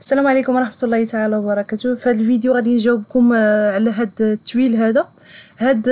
السلام عليكم ورحمة الله تعالى وبركاته. في هذا الفيديو غادي نجاوبكم آه، على هذا ال tuile هذا. هاد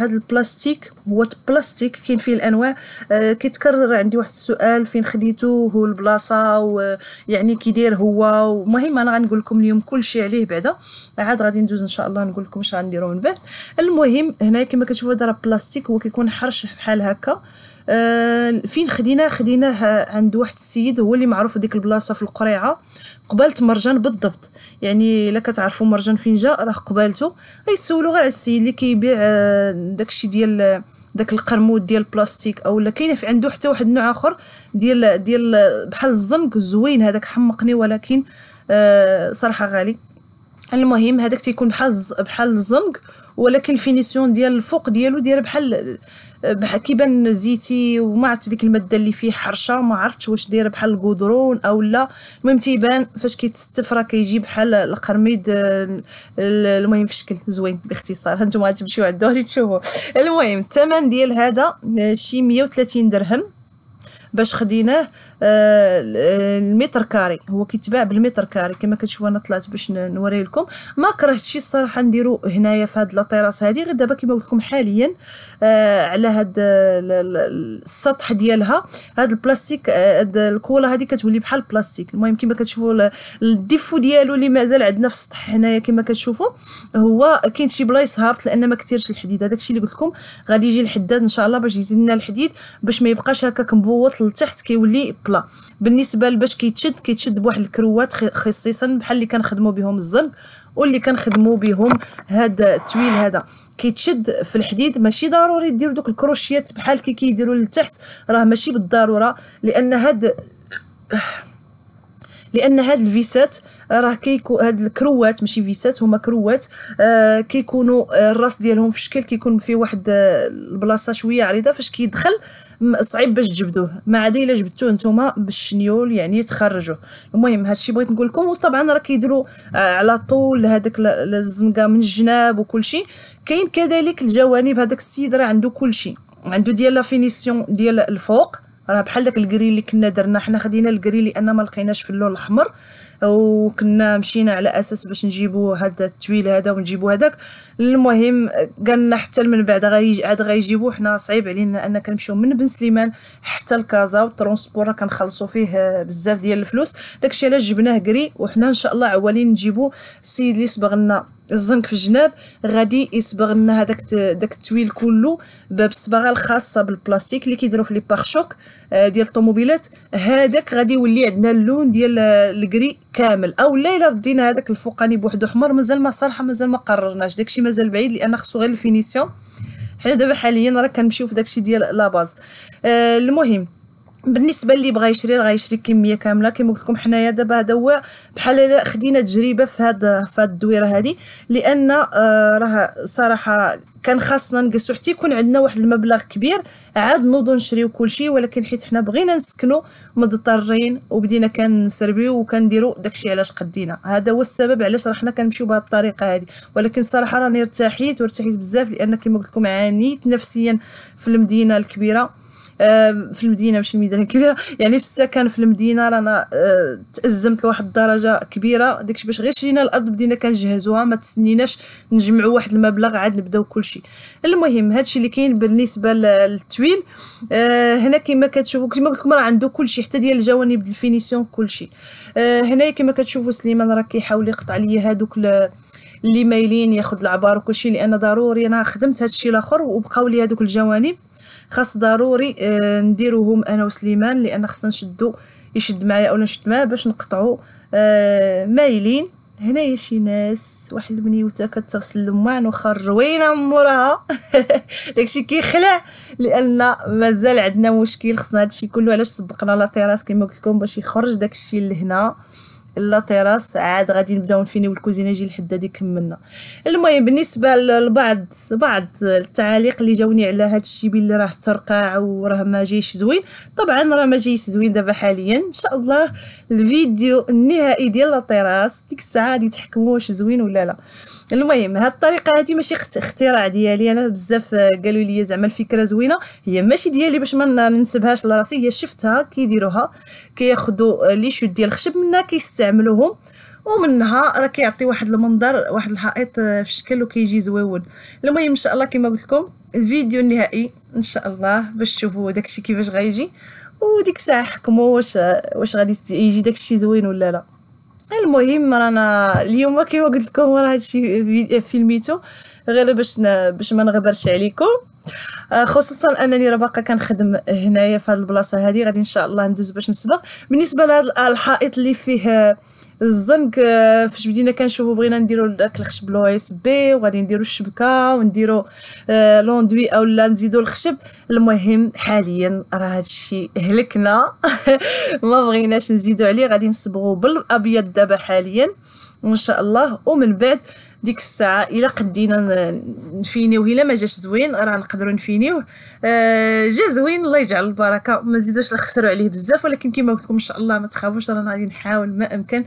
هاد البلاستيك هو بلاستيك كاين فيه الأنواع. آه كيتكرر عندي واحد السؤال فين خديتو؟ هو البلاصة؟ ويعني كي داير هو؟ المهم أنا غنقول لكم اليوم كلشي عليه بعدا. عاد غادي ندوز إن شاء الله نقول لكم اش غنديروا من بعد. المهم هنا كما كتشوفوا هذا بلاستيك هو كيكون حرش بحال هكا. آه فين خديناه؟ خديناه عند واحد السيد هو اللي معروف ديك البلاصة في القريعة. قبالت مرجان بالضبط. يعني إلا كتعرفوا مرجان فين جا راه قبالته غيتسولوا غير على السيد اللي كيبيع آه، داكشي ديال داك القرمود ديال البلاستيك اولا كاين في عنده حتى واحد النوع آخر ديال ديال بحال الزنك زوين هذاك حمقني ولكن آه صراحة غالي. المهم هذاك تيكون بحال بحال الزنك ولكن ال finition ديال الفوق ديالو داير بحال كيبان زيتي وما عرفت ديك المادة اللي فيه حرشة ما عرفتش واش دايرة بحال القدرون أو لا. المهم تيبان فاش كيتستف راه كيجي بحال القرميد المهم في شكل زوين باختصار. هانتوما غتمشيو عنده غادي تشوفوا. المهم الثمن ديال هذا شي 130 درهم باش خديناه. آه، المتر كاري. هو كيتباع بالمتر carré كما كتشوفوا أنا طلعت باش نوري لكم. ما كرهتش الصراحه نديرو هنايا في هاد la terrasse هادي غير دابا كما قلت لكم حاليا آه على هاد السطح ديالها. هاد البلاستيك آه، هاد الكولا هادي كتولي بحال البلاستيك. المهم كما كتشوفوا ال défaut ديالو اللي مازال عندنا في السطح هنايا كما كتشوفوا هو كاين شي بلايص هابط لأن ما كثيرش الحديد. هذاك الشيء اللي قلت لكم غادي يجي الحداد إن شاء الله باش يزيد لنا الحديد باش ما يبقاش هكاك مبوط لتحت كيولي بلا بالنسبة باش كيتشد كيتشد بواحد الكروات خصيصا بحال اللي كنخدموا بهم الزنك واللي كنخدموا بهم هذا ال tuile هذا. كيتشد في الحديد ماشي ضروري ديروا دوك الكروشيات بحال كي كيديروا لتحت. راه ماشي بالضرورة لأن هاد لأن هاد الفيسات راه كيكو هاد الكروات ماشي فيسات هما كروات آه كيكونوا آه الراس ديالهم في شكل كيكون فيه واحد آه البلاصة شوية عريضة فاش كيدخل صعيب باش تجبدوه. ما عدا إلا جبدتوه نتوما بالشنيول يعني تخرجوه. المهم هادشي بغيت نقول لكم وطبعا راه كيديروا على طول هذاك الزنقه من الجناب وكل شيء كاين كذلك الجوانب هذاك السيد راه عنده كل شيء عنده ديال la finition ديال الفوق راه بحال داك ال gris اللي كنا درنا حنا خدينا ال gris لأن ما لقيناش في اللون الأحمر وكنا مشينا على أساس باش نجيبو هذا ال tuile هذا ونجيبو هذاك. المهم قالنا حتى من بعد غيجي عاد غيجيبو حنا صعيب علينا أن كنمشيو من بن سليمان حتى لكازا وال transport كنخلصوا فيه بزاف ديال الفلوس. داكشي علاش جبناه gris وحنا إن شاء الله عوالين نجيبو السيد اللي صبغ لنا الزنك في الجناب غادي يصبغ لنا هذاك داك ال tuile كله بالصباغه الخاصة بالبلاستيك اللي كيديروا في les pare-chocs آه، ديال الطوموبيلات. هذاك غادي يولي عندنا اللون ديال ال gris كامل. أو لا إلا ردينا هذاك الفوقاني بوحدو احمر مازال ما صراحة مازال ما قررناش. داكشي مازال بعيد لأن خصو غير ال finition. حنا دابا حاليا راه كنمشيو في داكشي ديال la base. آه المهم بالنسبة اللي بغى يشري راه غيشري كمية كاملة. كما قلت لكم حنايا دابا هذا هو بحال خدينا تجربة في هذا في هذه الدويرة هذه لأن آه راه صراحة كان خاصنا نقصو حتى يكون عندنا واحد المبلغ كبير عاد نوضو نشريو كلشي ولكن حيت حنا بغينا نسكنو مضطرين وبدينا كنسربيو وكنديرو داكشي علاش قدينا. هذا هو السبب علاش راه حنا كنمشيو بهذه الطريقة هذه ولكن صراحة راني ارتحيت وارتحيت بزاف لأن كما قلت لكم عانيت نفسيا في المدينة الكبيرة. في المدينة ماشي المدينة الكبيره يعني في السكن في المدينة رانا آه، تأزمت لواحد الدرجة كبيرة. داكشي باش غير شرينا الأرض بدينا كنجهزوها ما تسنيناش نجمعوا واحد المبلغ عاد نبداو كلشي. المهم هادشي اللي كاين بالنسبة لل tuile آه، هنا كما كتشوفوا كما قلت لكم راه عنده كلشي حتى ديال الجوانب ال finition كلشي. هنا كما كتشوفوا سليمان راه كيحاول يقطع لي هادوك اللي مايلين ياخذ العبار وكلشي لأن ضروري أنا خدمت هادشي الآخر وبقاو لي هادوك الجوانب. خاص ضروري آه نديروهم أنا وسليمان لأن خصنا نشدو يشد معايا اولا نشد معاه باش نقطعوا آه مايلين. هنايا شي ناس واحد البنيوتة كتغسل لمان واخا روينه موراها داكشي كيخلع لأن مازال عندنا مشكل خصنا هادشي كله علاش سبقنا لا تيراس كما قلت لكم باش يخرج داكشي لهنا. لا تيراس عاد غادي نبداو نفينيو الكوزينه يجي الحداد يكملنا المهم بالنسبة لبعض بعض التعاليق اللي جاوني على هذا الشيء باللي راه ترقع وراه ما جايش زوين. طبعا راه ما جايش زوين دابا حاليا. إن شاء الله الفيديو النهائي ديال la terrasse ديك الساعة غادي تحكموا واش زوين ولا لا. المهم هاد الطريقة هادي ماشي اختراع ديالي. أنا بزاف قالوا لي زعما الفكرة زوينة. هي ماشي ديالي باش ما ننسبهاش لراسي هي شفتها كيديروها كياخذوا les chutes ديال الخشب منها كيست تستعملوهم ومنها راه كيعطي واحد المنظر واحد الحائط في شكل وكيجي زويون. المهم إن شاء الله كما قلت لكم الفيديو النهائي إن شاء الله باش تشوفوا داكشي كيفاش غيجي. وديك الساعة حكموا واش واش غادي يجي داكشي زوين ولا لا. المهم رانا اليوم كيما قلت لكم راه هادشي فيلميتو. غير باش باش ما نغبرش عليكم. آه، خصوصا أنني راه باقا كنخدم هنايا في هذه البلاصة هذه غادي إن شاء الله ندوز باش نسبق بالنسبة لهذا الحائط اللي فيه الزنك آه، فاش بدينا كنشوفو بغينا نديرو داك الخشب l'OSB وغادي نديرو الشبكة ونديرو آه، لوندوي اولا نزيدو الخشب. المهم حاليا راه هادشي هلكنا. ما بغيناش نزيدو عليه. غادي نصبغو بالأبيض دابا حاليا. وان شاء الله. ومن بعد ديك الساعة إلا قدينا نفينيوه إلا ما جاش زوين راه نقدروا نفينيوه آه جا زوين الله يجعل البركة. ما نزيدوش نخسروا عليه بزاف ولكن كما قلت لكم إن شاء الله ما تخافوش رانا غادي نحاول ما أمكن.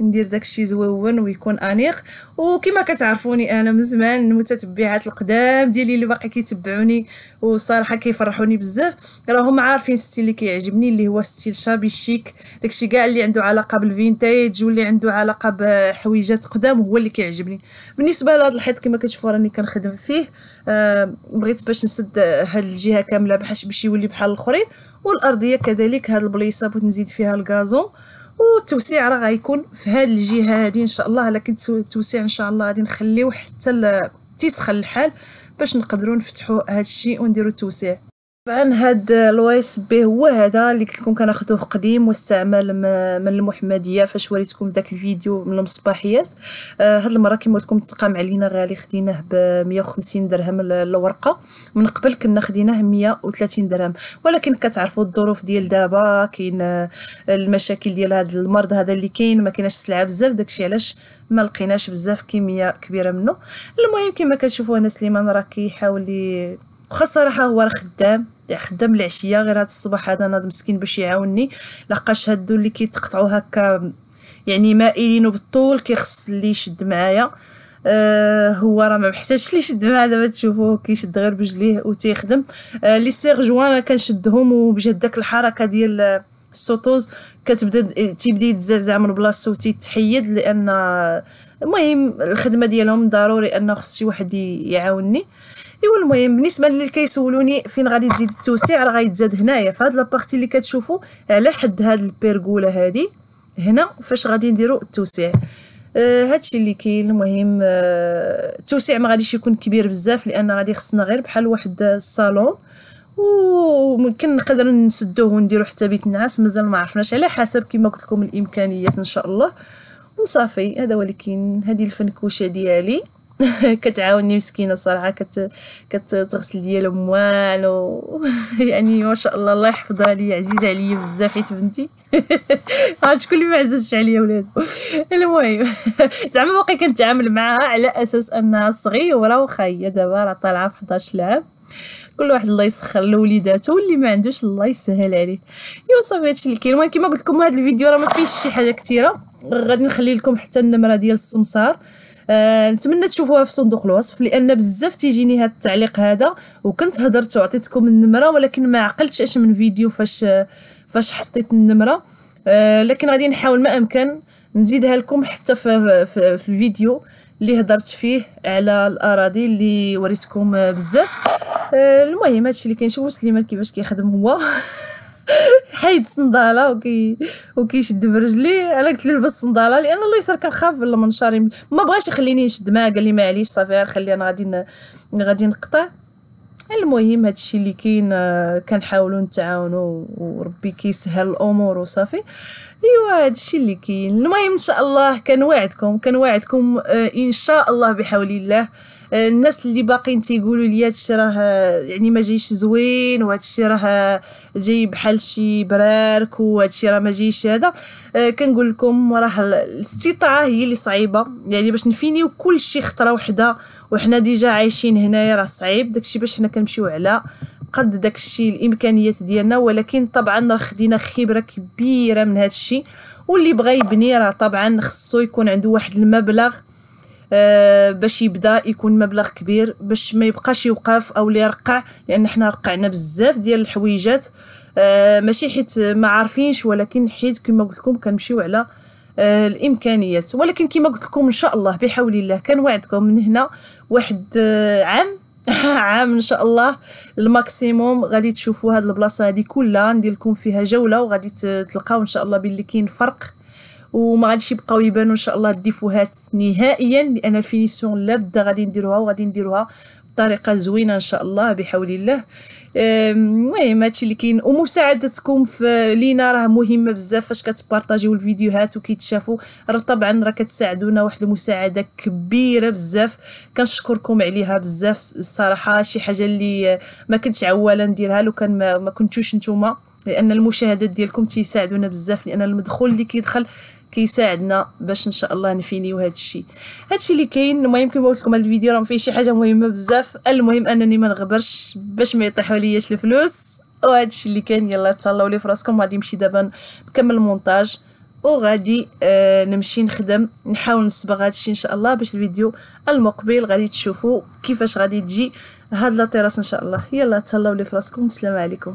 ندير داكشي زوون ويكون انيق. وكما كتعرفوني أنا من زمان المتتبعات القدام ديالي اللي باقي كيتبعوني وصراحة كيفرحوني بزاف. راهم عارفين ال style اللي كيعجبني اللي هو style shabby chic. داكشي كاع اللي عنده علاقة بال vintage واللي عنده علاقة بحويجات قدام هو اللي كيعجبني. بالنسبة لهذا الحيط كما كتشوفوا راني كنخدم فيه آه بغيت باش نسد هاد الجهة كاملة باش يولي بحال الأخرين. والأرضية كذلك هاد البليصه بغيت نزيد فيها ال gazon والتوسيع راه غيكون في هذه الجهة هذه إن شاء الله لكن التوسيع إن شاء الله غادي نخليوه حتى تيسخن الحال باش نقدروا نفتحوا هذا الشيء ونديروا التوسيع. طبعا هاد ال OSB هو هذا اللي قلت لكم كناخذوه قديم واستعمل من المحمدية فاش وريتكم داك الفيديو من المصباحيات. آه هاد المرة كما قلت لكم تقام علينا غالي خديناه ب 150 درهم الورقة. من قبل كنا خديناه 130 درهم ولكن كتعرفوا الظروف ديال دابا كاين المشاكل ديال هاد المرض هذا اللي كاين ما كايناش السلعه بزاف داكشي علاش ما لقيناش بزاف كميه كبيرة منه. المهم كما كتشوفوا هنا سليمان راه كيحاول واخا صراحة هو راه خدام. خدام العشية غير هاد الصباح هذا ناض مسكين باش يعاونني. لقاش هادو اللي كيتقطعوا هكا يعني مائلين بالطول كيخص اللي يشد معايا. آه هو راه ما محتاجش اللي يشد معاه دابا تشوفوه كيشد غير بجليه وتيخدم. آه les serre-joints كنشدهم وبجهد داك الحركة ديال ال sauteuse كتبدا تيبدا يتزعزع من بلاصتو وتيتحيد لأن المهم الخدمة ديالهم ضروري أنه خص شي واحد يعاونني. ايوا المهم بالنسبة للي كيسولوني فين غادي تزيد التوسيع راه غيتزاد هنايا في هاد la partie اللي كتشوفوا على حد هاد ال pergola هادي هنا فاش غادي نديروا التوسيع. آه هادشي اللي كاين المهم آه التوسيع ما غاديش يكون كبير بزاف لأن غادي خصنا غير بحال واحد الصالون وممكن نقدر نسدوه ونديرو حتى بيت النعاس مازال ما عرفناش على حسب كما قلت لكم الإمكانيات إن شاء الله. وصافي هذا ولكن هذه الفنكوشة ديالي. كتعاوني مسكينة صراحة كت كتغسل ليا الاموال و يعني ما شاء الله الله يحفظها لي عزيزة عليا بزاف حيت بنتي. عاد شكون اللي ما عززش عليا ولاد المهم زعما باقي كنتعامل معاها على أساس أنها صغيرة وخا هي دابا راه طالعة في 11 عام كل واحد الله يسخر لوليداتو واللي ما عندوش الله يسهل عليه. أيوا صافي هادشي اللي كاين. المهم كما قلت لكم هذا الفيديو راه ما فيهش شي حاجة كثيرة. غادي نخلي لكم حتى النمرة ديال السمسار. آه نتمنى تشوفوها في صندوق الوصف لأن بزاف تيجيني هذا التعليق هذا وكنت هضرت وعطيتكم النمرة ولكن ما عقلتش أش من فيديو فاش فاش حطيت النمرة. آه لكن غادي نحاول ما أمكن نزيدها لكم حتى في, في, في الفيديو اللي هضرت فيه على الأراضي اللي وريتكم بزاف. آه المهم هادشي اللي كنشوفو سليمان كيفاش كيخدم هو. حيد صندالة وكي وكيشد برجلي. أنا قلت له لبس صندالة لأن الله يسر كنخاف ولا منشاري ما بغاش يخليني نشد معاه قال لي معليش صافي غير خلي أنا غادي غادي نقطع. المهم هادشي اللي كاين آه، كنحاولوا نتعاونوا وربي كيسهل الأمور وصافي. ايوا هادشي اللي كاين. المهم إن شاء الله كنوعدكم كنوعدكم آه، إن شاء الله بحول الله. آه، الناس اللي باقيين تيقولوا لي هادشي راه يعني ما جايش زوين وهادشي راه جاي بحال شي برارك وهادشي راه ما جايش هذا. آه، كنقول لكم راه الاستطاعة هي اللي صعيبة. يعني باش نفينيو كل شيء خطرة وحدة وحنا déjà عايشين هنايا راه صعيب. داكشي باش حنا كنمشيو على قد داكشي الإمكانيات ديالنا ولكن طبعا راه خدينا خبرة كبيرة من هادشي واللي بغى يبني راه طبعا خصو يكون عنده واحد المبلغ آه باش يبدا يكون مبلغ كبير باش ما يبقاش يوقف أو يرقع لأن حنا رقعنا بزاف ديال الحويجات. آه ماشي حيت ما عارفينش ولكن حيت كما قلت لكم كنمشيو على آه الإمكانيات. ولكن كما قلت لكم إن شاء الله بحول الله كنوعدكم من هنا واحد عام عام إن شاء الله. الماكسيموم غادي تشوفوا هاد البلاصة هادي كلها. ندير لكم فيها جولة وغادي تلقاو إن شاء الله باللي كاين فرق. وما غاديش يبقاو يبانوا إن شاء الله الديفوهات نهائيا لأن ال finition لابد غادي نديروها وغادي نديروها بطريقة زوينة إن شاء الله بحول الله. المهم هادشي اللي كاين. ومساعدتكم في لينا راه مهمه بزاف فاش كتبارطاجيو الفيديوهات وكيتشافوا. راه طبعا راه كتساعدونا واحد المساعدة كبيرة بزاف. كنشكركم عليها بزاف الصراحه شي حاجة اللي ما كنتش عواله نديرها لو كان ما, ما كنتوش نتوما. لأن المشاهدات ديالكم تيساعدونا بزاف لأن المدخول اللي كيدخل كيساعدنا باش إن شاء الله نفينيو هذا الشيء هذا الشيء اللي كاين المهم كما قلت لكم الفيديو راه فيه شي حاجة مهمة بزاف. المهم أنني ما نغبرش باش ما يطيحوا لياش الفلوس. وهذا الشيء اللي كاين يلا تهلاو لي فراسكم. غادي نمشي دابا نكمل المونتاج. وغادي آه نمشي نخدم. نحاول نصبغ هذا الشيء إن شاء الله باش الفيديو المقبل غادي تشوفوا كيفاش غادي تجي هاد لا تيراس إن شاء الله. يلا تهلاو لي فراسكم. السلام عليكم.